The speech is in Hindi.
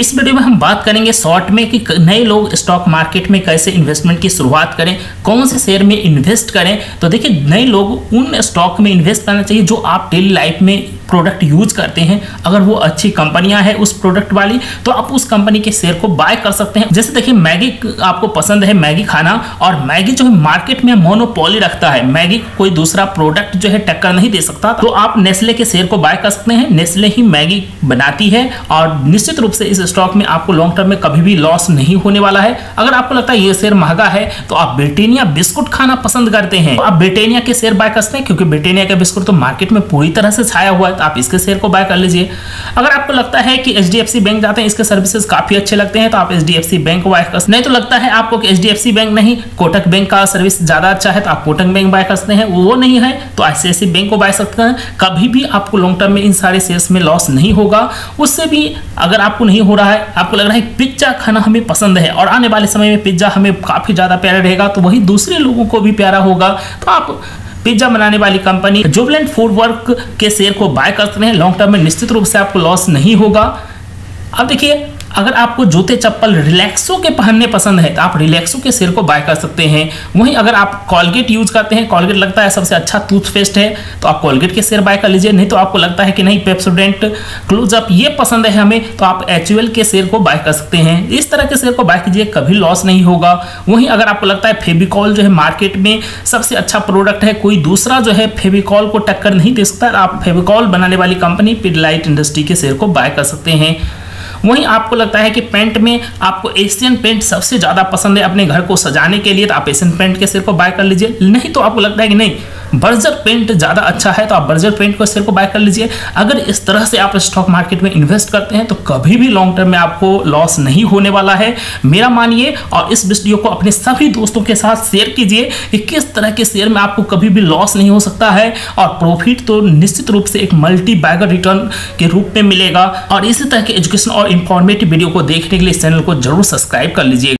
इस वीडियो में हम बात करेंगे शॉर्ट में कि नए लोग स्टॉक मार्केट में कैसे इन्वेस्टमेंट की शुरुआत करें, कौन से शेयर में इन्वेस्ट करें। तो देखिए, नए लोग उन स्टॉक में इन्वेस्ट करना चाहिए जो आप डेली लाइफ में प्रोडक्ट यूज़ करते हैं, अगर वो अच्छी कंपनियाँ हैं उस प्रोडक्ट वाली तो आप उस कंपनी के शेयर को बाय कर सकते हैं। जैसे देखिए मैगी आपको पसंद है मैगी खाना, और मैगी जो है मार्केट में मोनोपोली रखता है। मैगी कोई दूसरा प्रोडक्ट जो है टक्कर नहीं दे सकता। तो आप नेस्ले के शेयर को बाय कर सकते हैं। नेस्ले ही मैगी बनाती है, और निश्चित रूप से इस स्टॉक में आपको लॉन्ग टर्म में कभी भी लॉस नहीं होने वाला है। अगर आपको लगता है ये शेयर महँगा है तो आप ब्रिटेनिया बिस्कुट खाना पसंद करते हैं। आप ब्रिटेनिया के शेयर बाय कर सकते हैं, क्योंकि ब्रिटेनिया का बिस्कुट तो मार्केट में पूरी तरह से छाया हुआ है। तो आप इसके शेयर को बाय कर लीजिए। अगर आपको लगता है कि एच बैंक जाते हैं, इसके सर्विसेज़ काफ़ी अच्छे लगते हैं तो आप एच बैंक बाय कर नहीं तो लगता है आपको कि एच बैंक नहीं, कोटक बैंक का सर्विस ज़्यादा अच्छा है तो आप कोटक बैंक बाय कर हैं। वो नहीं है तो आई बैंक को बाय सकते हैं। कभी भी आपको लॉन्ग टर्म में इन सारे शेयर्स में लॉस नहीं होगा। उससे भी अगर आपको नहीं हो रहा है, आपको लग रहा है पिज्जा खाना हमें पसंद है, और आने वाले समय में पिज्जा हमें काफ़ी ज़्यादा प्यारा रहेगा तो वही दूसरे लोगों को भी प्यारा होगा। तो आप पिज्जा बनाने वाली कंपनी जुबलेंट फ़ूड वर्क के शेयर को बाय करते हैं लॉन्ग टर्म में निश्चित रूप से आपको लॉस नहीं होगा। अब देखिए अगर आपको जूते चप्पल रिलैक्सो के पहनने पसंद है तो आप रिलैक्सो के सिर को बाय कर सकते हैं। वहीं अगर आप कॉलगेट यूज़ करते हैं, कॉलगेट लगता है सबसे अच्छा टूथपेस्ट है तो आप कॉलगेट के सिर बाय कर लीजिए। नहीं तो आपको लगता है कि नहीं, पेप्सोडेंट, क्लोजअप, ये पसंद है हमें तो आप एच के सिर को बाय कर सकते हैं। इस तरह के सिर को बाय कीजिए, कभी लॉस नहीं होगा। वहीं अगर आपको लगता है फेबिकॉल जो है मार्केट में सबसे अच्छा प्रोडक्ट है, कोई दूसरा जो है फेबिकॉल को टक्कर नहीं दे सकता, आप फेबिकॉल बनाने वाली कंपनी पिडलाइट इंडस्ट्री के शेयर को बाय कर सकते हैं। वहीं आपको लगता है कि पेंट में आपको एशियन पेंट सबसे ज़्यादा पसंद है अपने घर को सजाने के लिए तो आप एशियन पेंट के सिर पर बाय कर लीजिए। नहीं तो आपको लगता है कि नहीं बर्जर पेंट ज़्यादा अच्छा है तो आप बर्जर पेंट को शेयर को बाय कर लीजिए। अगर इस तरह से आप स्टॉक मार्केट में इन्वेस्ट करते हैं तो कभी भी लॉन्ग टर्म में आपको लॉस नहीं होने वाला है। मेरा मानिए, और इस वीडियो को अपने सभी दोस्तों के साथ शेयर कीजिए कि किस तरह के शेयर में आपको कभी भी लॉस नहीं हो सकता है, और प्रॉफिट तो निश्चित रूप से एक मल्टी बैगर रिटर्न के रूप में मिलेगा। और इसी तरह के एजुकेशन और इंफॉर्मेटिव वीडियो को देखने के लिए इस चैनल को ज़रूर सब्सक्राइब कर लीजिए।